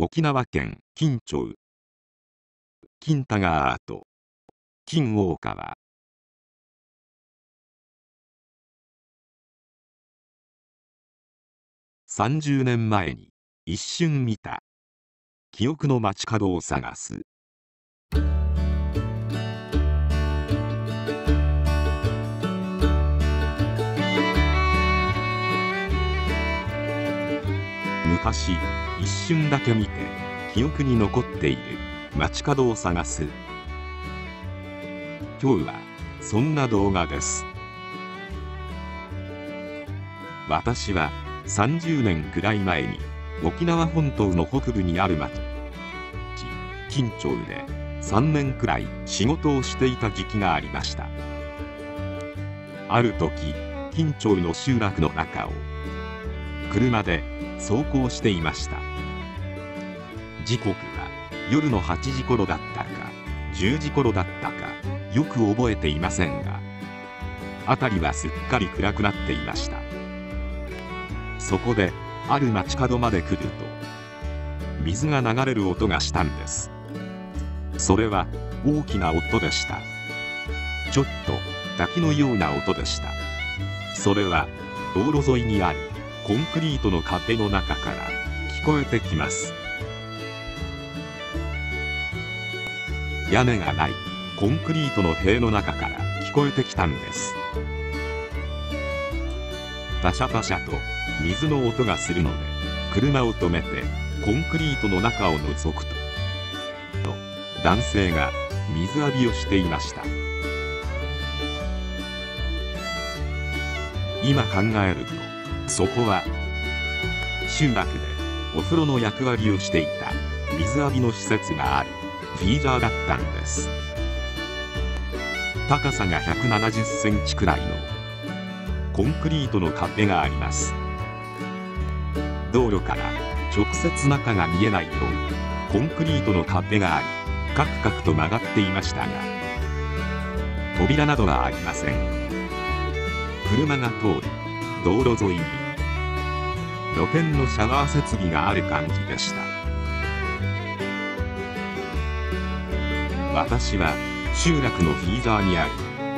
沖縄県金町。金太川跡。金大川。30年前に一瞬見た。記憶の街角を探す。昔一瞬だけ見て記憶に残っている街角を探す。今日はそんな動画です。私は30年くらい前に沖縄本島の北部にある町金町で3年くらい仕事をしていた時期がありました。ある時金町の集落の中を車で走行していました。時刻は夜の8時頃だったか10時頃だったかよく覚えていませんが辺りはすっかり暗くなっていました。そこである街角まで来ると水が流れる音がしたんです。それは大きな音でした。ちょっと滝のような音でした。それは道路沿いにあるコンクリートの壁の中から聞こえてきます。屋根がないコンクリートの塀の中から聞こえてきたんです。パシャパシャと水の音がするので車を止めてコンクリートの中を覗くとと男性が水浴びをしていました。今考えるとそこは集落でお風呂の役割をしていた水浴びの施設がある。フィーザーだったんです。高さが170センチくらいのコンクリートの壁があります。道路から直接中が見えないようにコンクリートの壁がありカクカクと曲がっていましたが扉などはありません。車が通る道路沿いに露天のシャワー設備がある感じでした。私は集落のフィーザーにある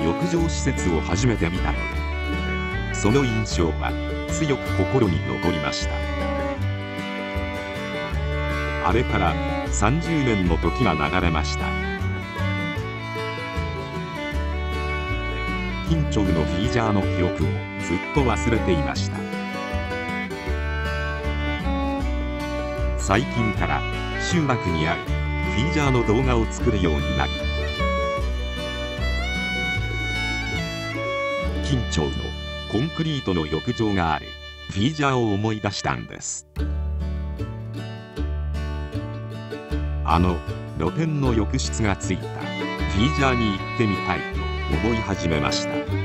浴場施設を初めて見たのでその印象は強く心に残りました。あれから30年の時が流れました。金町のフィージャーの記憶をずっと忘れていました。最近から集落にあるフィージャーの動画を作るようになり金町のコンクリートの浴場があるフィージャーを思い出したんです。あの露天の浴室がついたフィージャーに行ってみたいと思い始めました。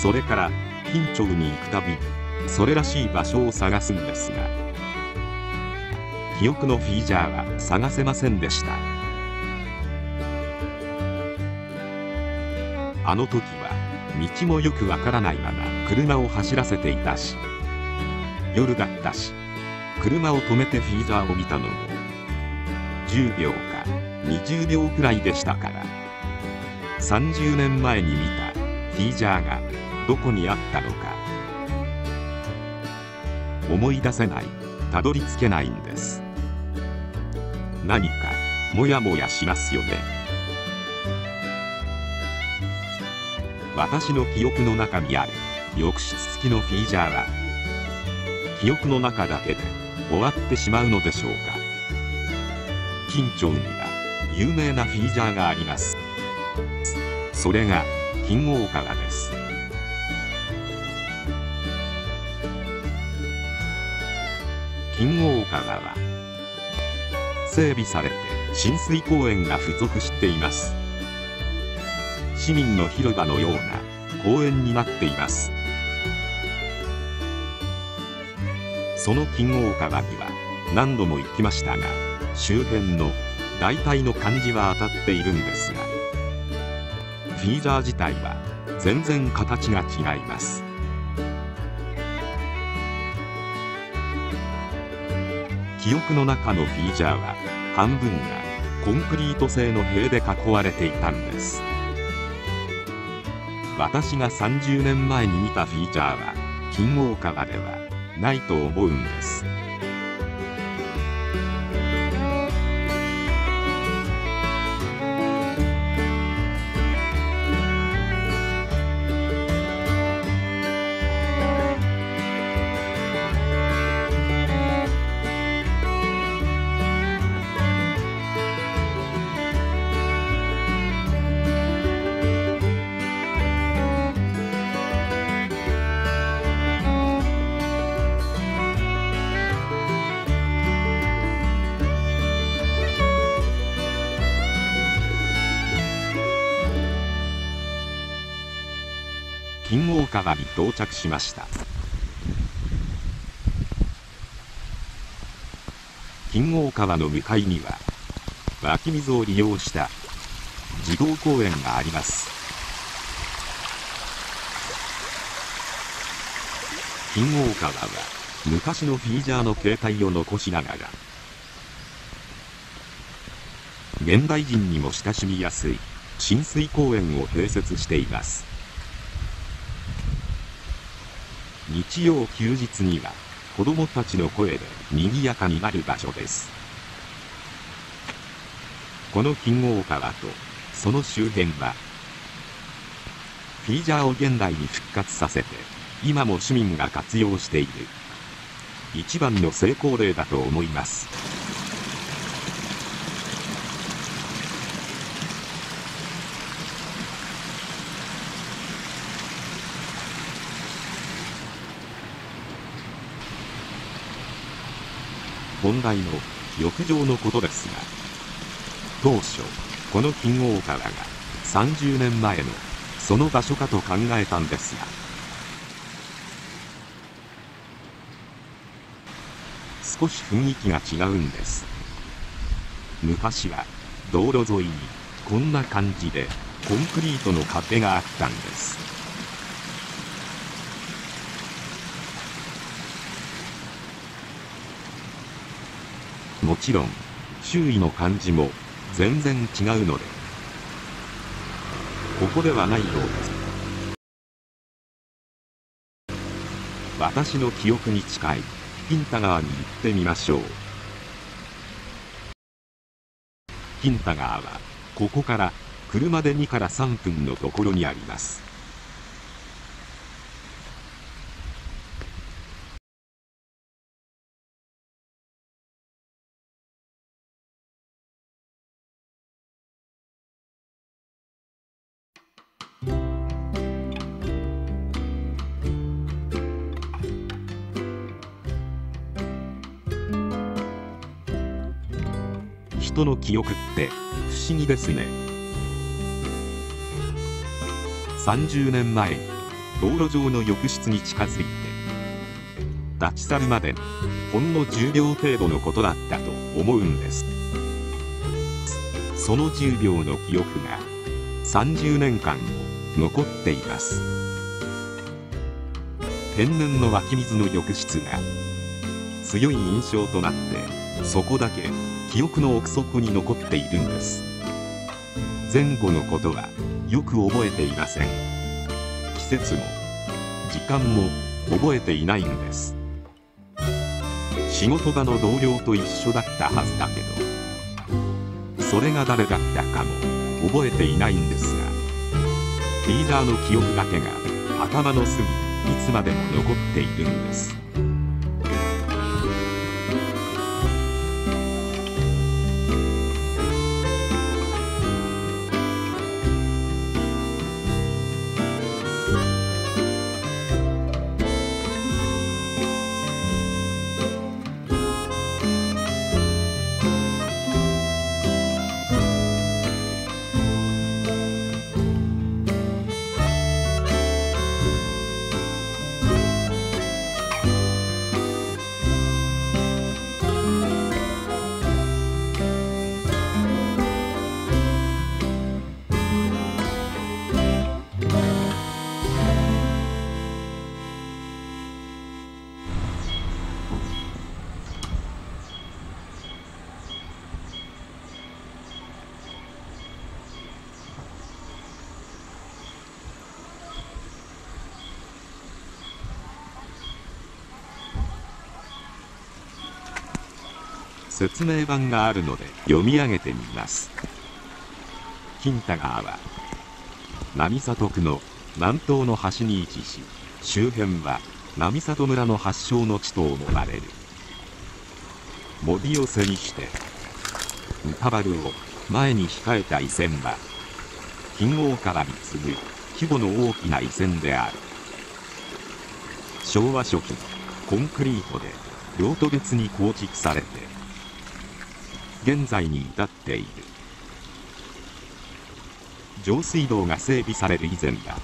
それから金町に行くたびそれらしい場所を探すんですが記憶のフィージャーは探せませんでした。あの時は道もよくわからないまま車を走らせていたし夜だったし車を止めてフィーザーを見たのも10秒か20秒くらいでしたから30年前に見たフィージャーがどこにあったのか。思い出せないたどり着けないんです。何かモヤモヤしますよね。私の記憶の中にある浴室付きのフィージャーは記憶の中だけで終わってしまうのでしょうか。金町には有名なフィージャーがあります。それが金大川です。金大川は整備されて浸水公園が付属しています。市民の広場のような公園になっています。その金大川には何度も行きましたが周辺の大体の感じは当たっているんですがフィーザー自体は全然形が違います。記憶の中のフィージャーは半分がコンクリート製の塀で囲われていたんです。私が30年前に見たフィーチャーは金王川ではないと思うんです。金王川に到着しました。金王川の向かいには湧き水を利用した児童公園があります。金王川は昔のフィージャーの形態を残しながら現代人にも親しみやすい浸水公園を併設しています。日曜休日には子供たちの声で賑やかになる場所です。この金王川とその周辺はフィージャーを現代に復活させて今も市民が活用している一番の成功例だと思います。本題の浴場のことですが当初この金王川が30年前のその場所かと考えたんですが少し雰囲気が違うんです。昔は道路沿いにこんな感じでコンクリートの壁があったんです。もちろん周囲の感じも全然違うので。ここではないようです。私の記憶に近いピンタ川に行ってみましょう。ピンタ川はここから車で2から3分のところにあります。人の記憶って不思議ですね。30年前道路上の浴室に近づいて立ち去るまでほんの10秒程度のことだったと思うんです。その10秒の記憶が30年間も残っています。天然の湧き水の浴室が強い印象となってそこだけ記憶の奥底に残っているんです。前後のことはよく覚えていません。季節も時間も覚えていないんです。仕事場の同僚と一緒だったはずだけどそれが誰だったかも覚えていないんですがリーダーの記憶だけが頭の隅にいつまでも残っているんです。説明版があるので読み上げてみます。金太川は波里区の南東の端に位置し周辺は波里村の発祥の地と思われる。森寄せにして歌丸を前に控えた遺線は金王川に次ぐ規模の大きな遺線である。昭和初期コンクリートで用途別に構築されて現在に至っている。上水道が整備される以前は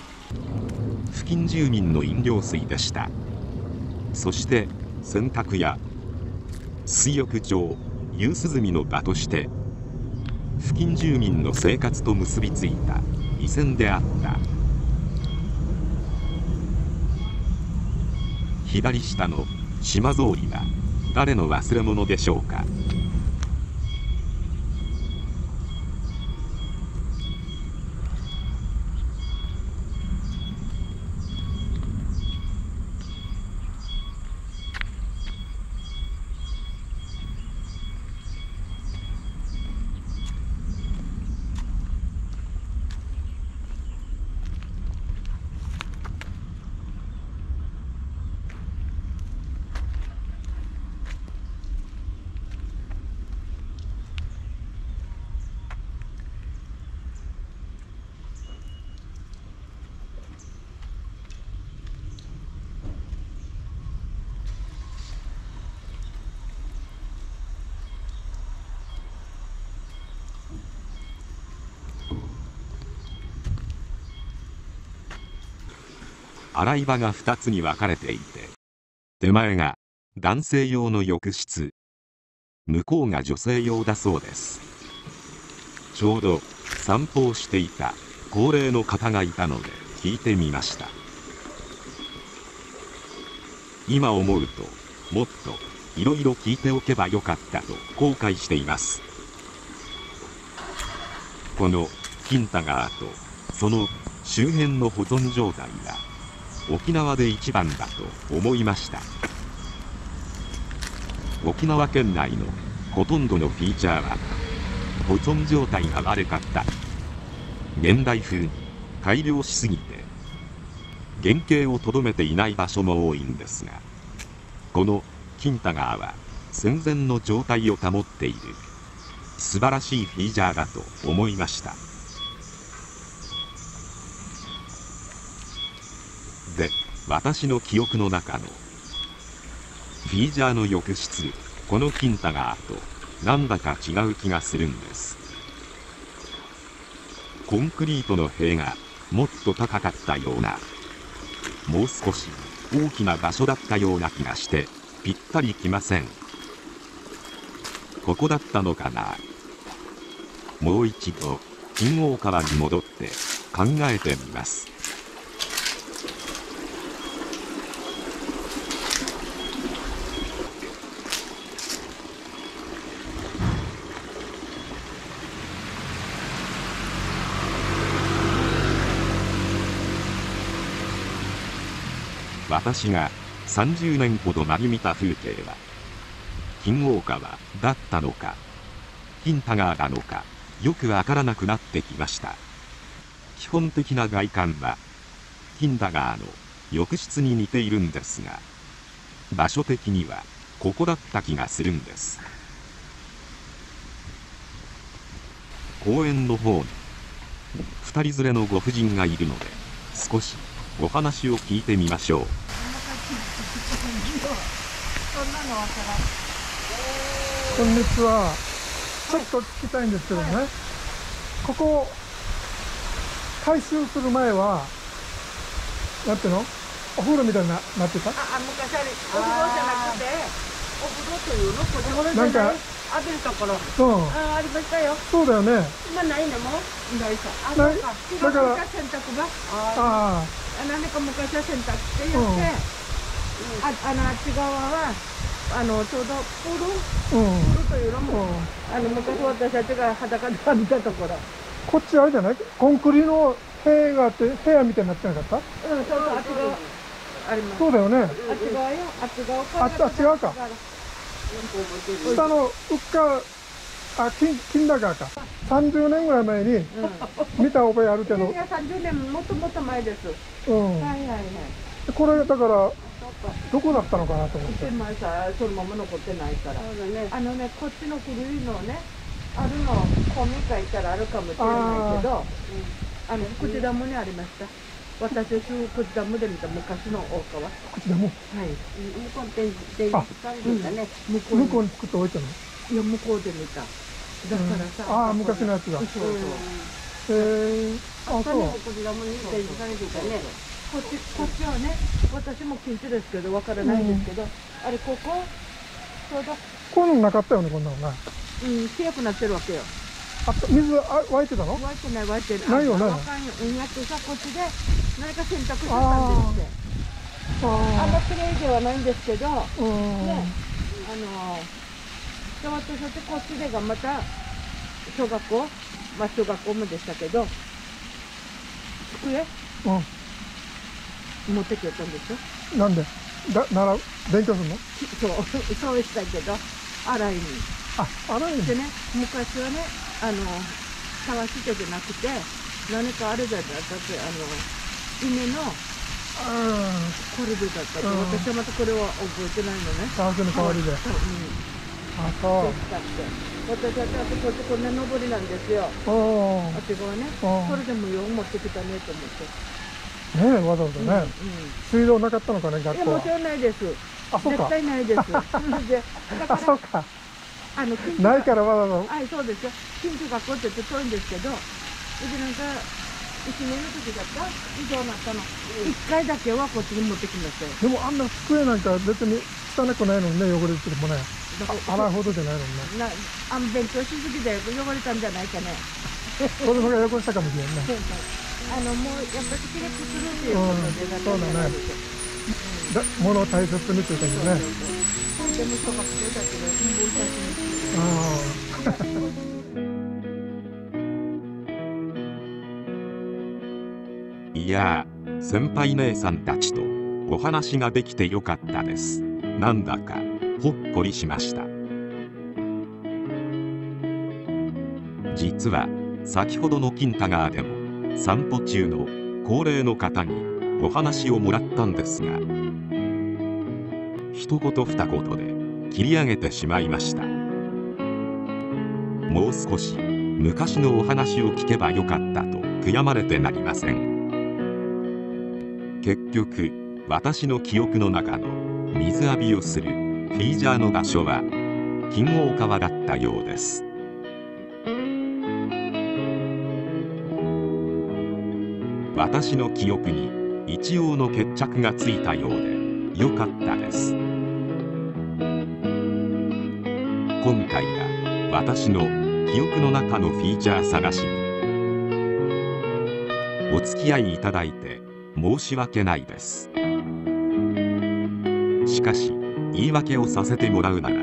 付近住民の飲料水でした。そして洗濯や水浴場夕涼みの場として付近住民の生活と結びついた遺線であった。左下の島ぞうりは誰の忘れ物でしょうか。洗い場が2つに分かれていて手前が男性用の浴室向こうが女性用だそうです。ちょうど散歩をしていた高齢の方がいたので聞いてみました。今思うともっといろいろ聞いておけばよかったと後悔しています。この金太川とその周辺の保存状態が沖縄で一番だと思いました。沖縄県内のほとんどのフィーチャーは保存状態が悪かった。現代風に改良しすぎて原型をとどめていない場所も多いんですがこの金太川は戦前の状態を保っている素晴らしいフィーチャーだと思いました。で私の記憶の中のフィージャーの浴室この金太川となんだか違う気がするんです。コンクリートの塀がもっと高かったようなもう少し大きな場所だったような気がしてぴったりきません。ここだったのかな？もう一度金王川に戻って考えてみます。私が30年ほど前見た風景は金王川だったのか金太川なのかよくわからなくなってきました。基本的な外観は金太川の浴室に似ているんですが場所的にはここだった気がするんです。公園の方に2人連れのご婦人がいるので少しお話を聞いてみましょう。こんにちは。ちょっと聞きたいんですけどね。ここ、改修する前は、なんていうの？お風呂みたいにななってた？あ、あ昔あれ、お風呂じゃなくて、お風呂というの？これなんか浴びるところ。うん。あ、ありましたよ。そうだよね。今ないのも？ないさ。あ、ない？そうか。だから洗濯場。あああ、何か昔は洗濯してやうんって、あ、あの、あっち側は、あの、ちょうどプール、あ、うん。プールというのうも、ん、あの、昔私たちが裸で浴びたところ。こっちあれじゃない？コンクリの塀があって、部屋みたいになってなかった？うん、そうそう、あっち側。あります。そうだよね。あっち側よ。あっち側あっちあっち側か下のうっかあ金金田川か30年ぐらい前に見た覚えあるけど、いや30年もっともっと前です。うん、はいはいはい。これだから。どこだったのかなと思って1前さそのまま残ってないから。そうだね。あのねこっちの古いのねあるの公民館行ったらあるかもしれないけど、あの福知ダムにありました。私福知ダムで見た昔の大川。はこっちでもい。向こう展示展示したんだね。向こうに向こうに作っておいたの？いや向こうで見た。だからさ。うんああ昔のやつがそうそう。えー、あそうに展示されてたね。こっちこっちはね私も近所ですけどわからないんですけど、あれここ？ちょうど。こういうのなかったよねこんなのね。うん清くなってるわけよ。あ水あ湧いてたの？湧いてない湧いてない。ないよ。ねかんよ。うんやってさこっちで何か洗濯してたんですって。あんまあ綺麗ではないんですけど、ね、あので私たちこっちでがまた小学校、まあ小学校もでしたけど、机？うん持ってきよったんですよ。なんで？だ習う？勉強するの？そう、そうしたけど、洗いに。あ洗いでね、昔はね、あの、探してじゃなくて、何かあれだったって、あの、稲のうんこれでだったって、うん私はまたこれは覚えてないのね。タワーの代わりでそう、あうん。そでしたって。私はあそこってこんな上りなんですよ。あっち側ね。うんそれでもよう持ってきたねと思って。ねえわざわざね、うん。水道なかったのかね学校はもちろんないです。あそうか絶対ないです。で、あそうら、かあの、ないからわざわざはい、そうですよ。近所学校って遠いんですけど、うちなんか、1年の時だった？以上になったの。1回だけはこっちに持ってきましたよ。でもあんな机なんか別に汚くないのにね汚れてるもね洗うほどじゃないのにねなあん勉強しすぎで汚れたんじゃないかね。子供が汚したかもしれんねあの、もう、やっぱりきれいくするっていうことで、うんそうだねだ物を大切にというかねでも、小学生だけど、文化あいやー先輩姉さんたちとお話ができてよかったです。なんだかほっこりしました。実は先ほどの金太川でも散歩中の高齢の方にお話をもらったんですが一言二言で切り上げてしまいました。もう少し昔のお話を聞けばよかったと悔やまれてなりません。結局私の記憶の中の水浴びをするフィージャーの場所は金剛川だったようです。私の記憶に一応の決着がついたようでよかったです。今回は私の記憶の中のフィーチャー探しにお付き合いいただいて申し訳ないです。しかし言い訳をさせてもらうなら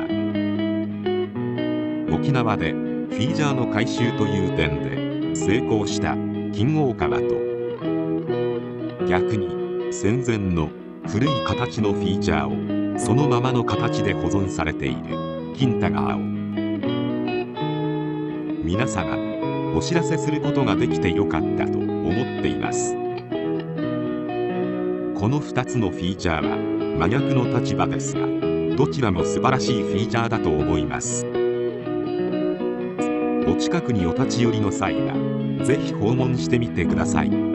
沖縄でフィージャーの回収という点で成功した金剛川と逆に戦前の古い形のフィーチャーをそのままの形で保存されている。金太川を皆様お知らせすることができてよかったと思っています。この2つのフィーチャーは真逆の立場ですがどちらも素晴らしいフィーチャーだと思います。お近くにお立ち寄りの際はぜひ訪問してみてください。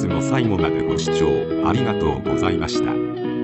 本日も最後までご視聴ありがとうございました。